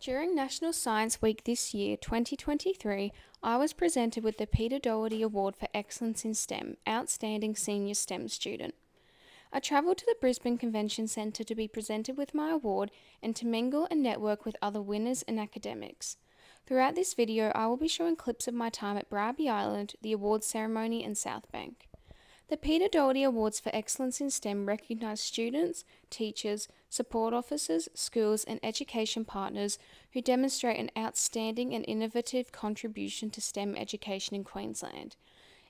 During National Science Week this year, 2023, I was presented with the Peter Doherty Award for Excellence in STEM, Outstanding Senior STEM Student. I travelled to the Brisbane Convention Centre to be presented with my award and to mingle and network with other winners and academics. Throughout this video, I will be showing clips of my time at Bribie Island, the awards ceremony, and South Bank. The Peter Doherty Awards for Excellence in STEM recognise students, teachers, support officers, schools, and education partners who demonstrate an outstanding and innovative contribution to STEM education in Queensland.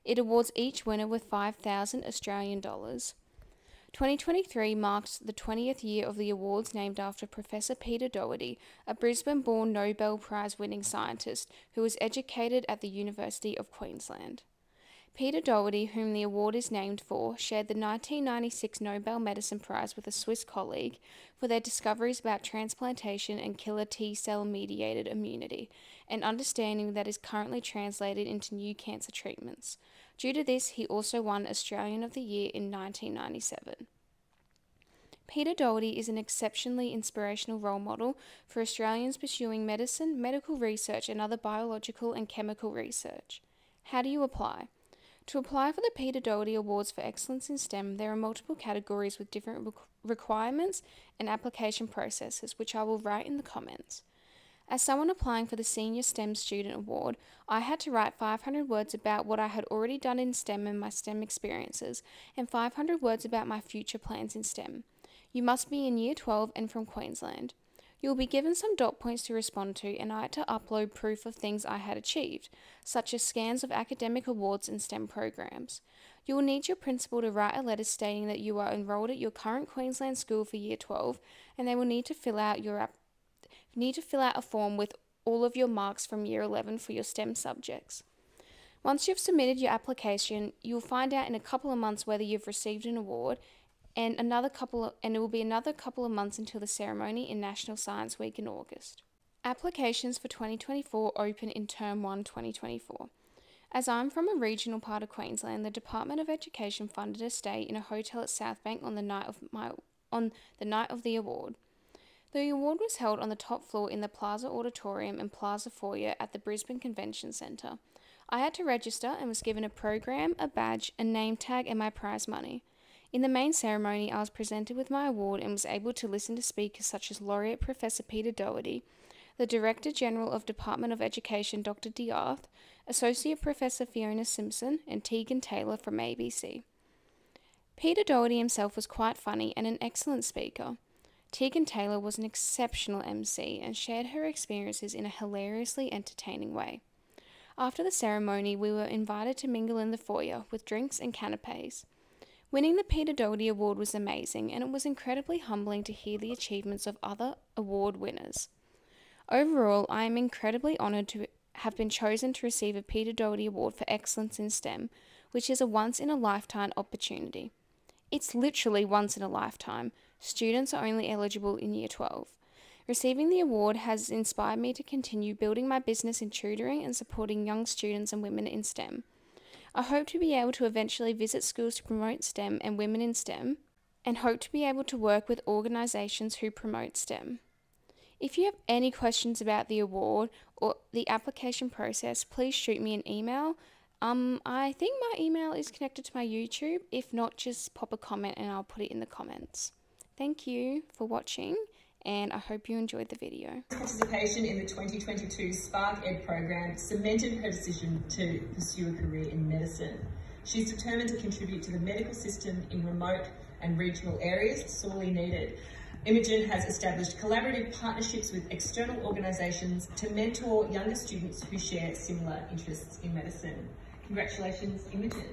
It awards each winner with 5,000 Australian dollars. 2023 marked the 20th year of the awards named after Professor Peter Doherty, a Brisbane born Nobel Prize winning scientist who was educated at the University of Queensland. Peter Doherty, whom the award is named for, shared the 1996 Nobel Medicine Prize with a Swiss colleague for their discoveries about transplantation and killer T cell mediated immunity, an understanding that is currently translated into new cancer treatments. Due to this, he also won Australian of the Year in 1997. Peter Doherty is an exceptionally inspirational role model for Australians pursuing medicine, medical research, and other biological and chemical research. How do you apply? To apply for the Peter Doherty Awards for Excellence in STEM, there are multiple categories with different requ- requirements and application processes, which I will write in the comments. As someone applying for the Senior STEM Student Award, I had to write 500 words about what I had already done in STEM and my STEM experiences, and 500 words about my future plans in STEM. You must be in Year 12 and from Queensland. You will be given some dot points to respond to, and I had to upload proof of things I had achieved, such as scans of academic awards and STEM programs. You will need your principal to write a letter stating that you are enrolled at your current Queensland school for Year 12, and they will need to fill out your app- need to fill out a form with all of your marks from Year 11 for your STEM subjects. Once you've submitted your application, you'll find out in a couple of months whether you've received an award and another couple of, and it will be another couple of months until the ceremony in National Science Week in August. Applications for 2024 open in term 1 2024. As I'm from a regional part of Queensland, the Department of Education funded a stay in a hotel at Southbank on the night of my on the night of the award. The award was held on the top floor in the Plaza Auditorium and Plaza Foyer at the Brisbane Convention Centre. I had to register and was given a program, a badge, a name tag, and my prize money. In the main ceremony, I was presented with my award and was able to listen to speakers such as Laureate Professor Peter Doherty, the Director General of Department of Education Dr. De'Ath, Associate Professor Fiona Simpson, and Tegan Taylor from ABC. Peter Doherty himself was quite funny and an excellent speaker. Tegan Taylor was an exceptional MC and shared her experiences in a hilariously entertaining way. After the ceremony, we were invited to mingle in the foyer with drinks and canapes. Winning the Peter Doherty Award was amazing, and it was incredibly humbling to hear the achievements of other award winners. Overall, I am incredibly honoured to have been chosen to receive a Peter Doherty Award for Excellence in STEM, which is a once in a lifetime opportunity. It's literally once in a lifetime. Students are only eligible in Year 12. Receiving the award has inspired me to continue building my business in tutoring and supporting young students and women in STEM. I hope to be able to eventually visit schools to promote STEM and women in STEM, and hope to be able to work with organisations who promote STEM. If you have any questions about the award or the application process, please shoot me an email. Um, I think my email is connected to my YouTube. If not, just pop a comment and I'll put it in the comments. Thank you for watching and I hope you enjoyed the video. Participation in the 2022 SPARQ-ed program cemented her decision to pursue a career in medicine. She's determined to contribute to the medical system in remote and regional areas sorely needed. Imogen has established collaborative partnerships with external organisations to mentor younger students who share similar interests in medicine. Congratulations, Imogen.